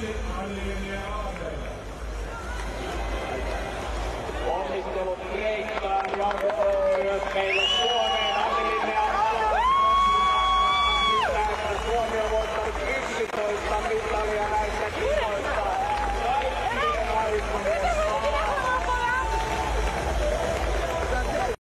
Hallelujah.